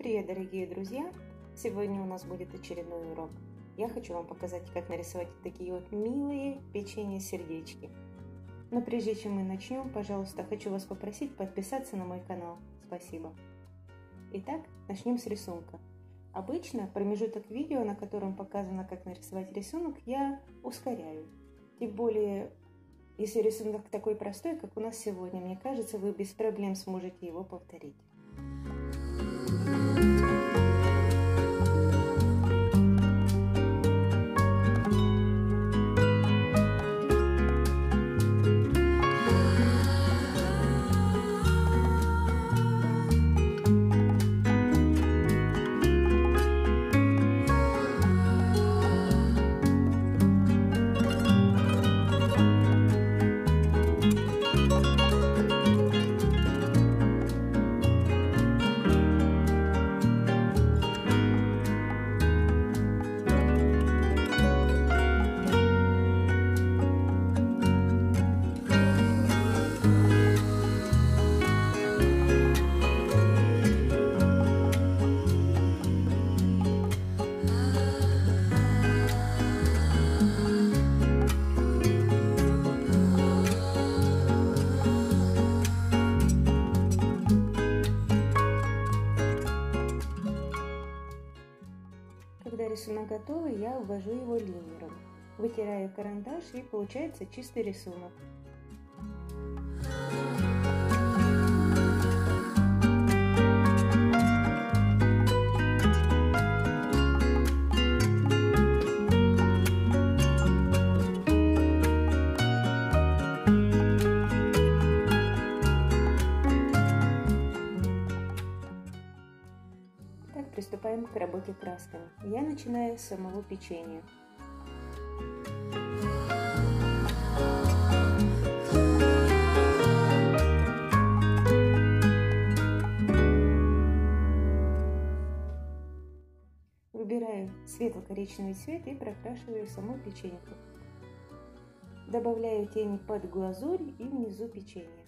Привет, дорогие друзья! Сегодня у нас будет очередной урок. Я хочу вам показать, как нарисовать такие вот милые печенье-сердечки. Но прежде чем мы начнем, пожалуйста, хочу вас попросить подписаться на мой канал. Спасибо. Итак, начнем с рисунка. Обычно промежуток видео, на котором показано, как нарисовать рисунок, я ускоряю. Тем более, если рисунок такой простой, как у нас сегодня, мне кажется, вы без проблем сможете его повторить. Готовый, я обвожу его линером. Вытираю карандаш и получается чистый рисунок. Приступаем к работе красками. Я начинаю с самого печенья. Выбираю светло-коричневый цвет и прокрашиваю саму печеньку. Добавляю тени под глазурь и внизу печенья.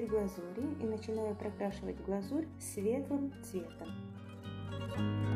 Цвет глазури и начинаю прокрашивать глазурь светлым цветом. По-мокрому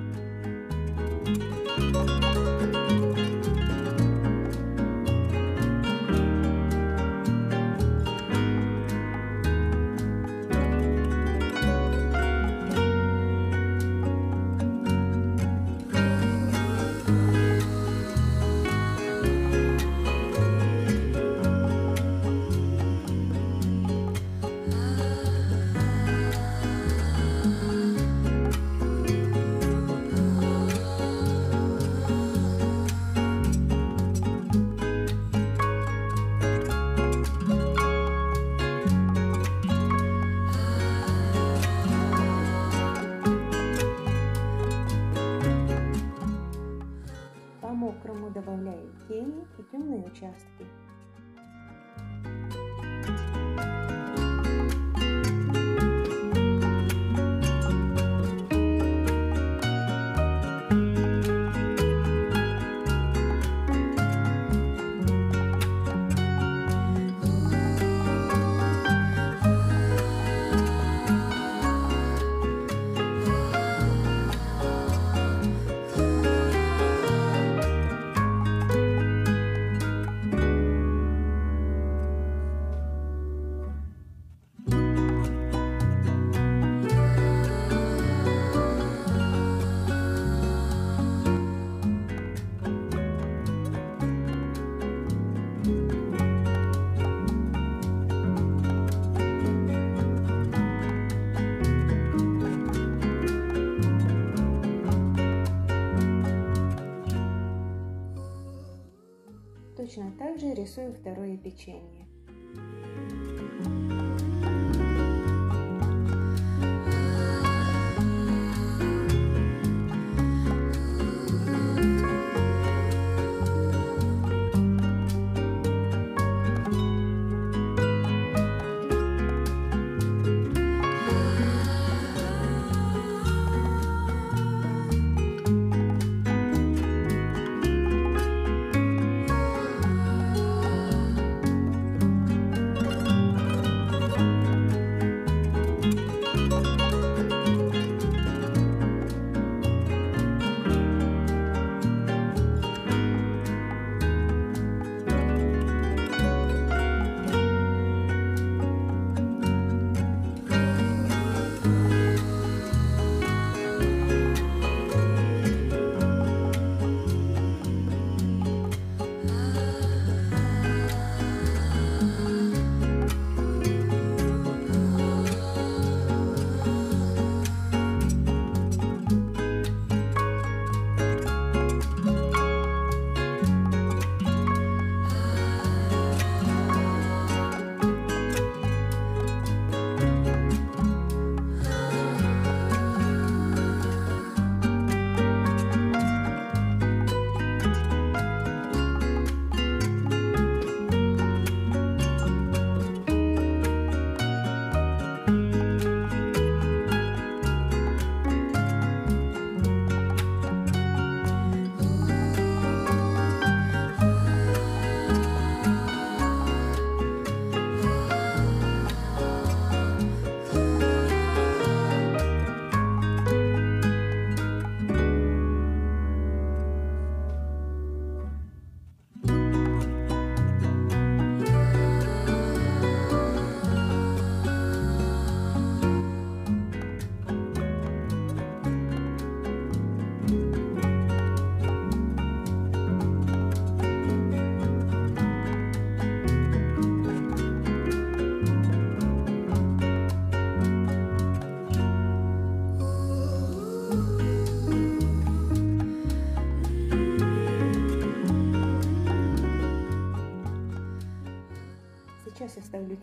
участки. Также рисую второе печенье.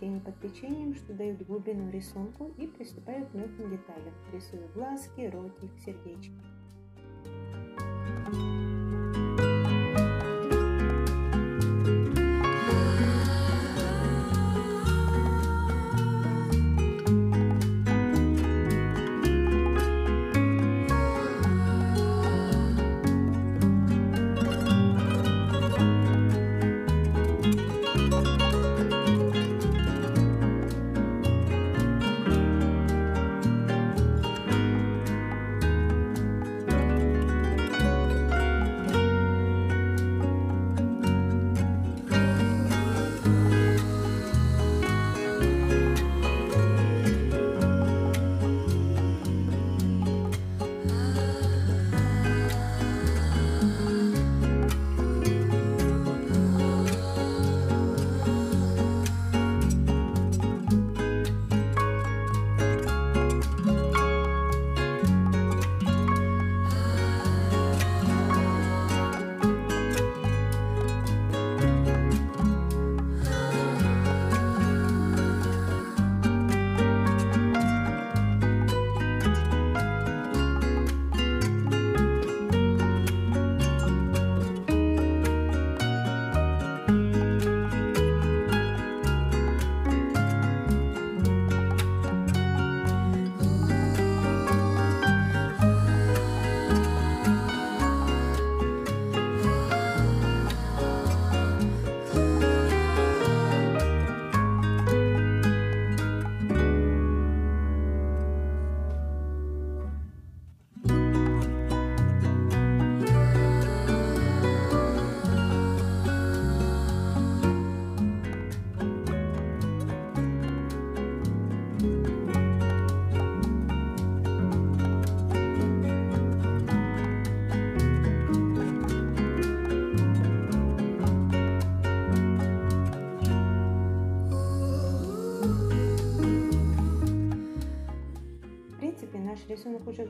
Тени под печеньем, что дает глубину рисунку и приступаю к мелким деталям. Рисую глазки, ротик, сердечки.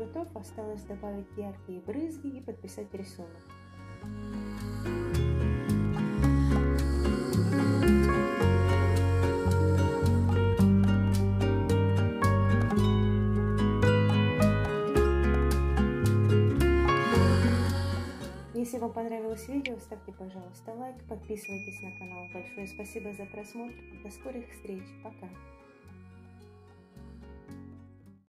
готов, осталось добавить яркие брызги и подписать рисунок. Если вам понравилось видео, ставьте, пожалуйста, лайк, подписывайтесь на канал. Большое спасибо за просмотр. До скорых встреч. Пока.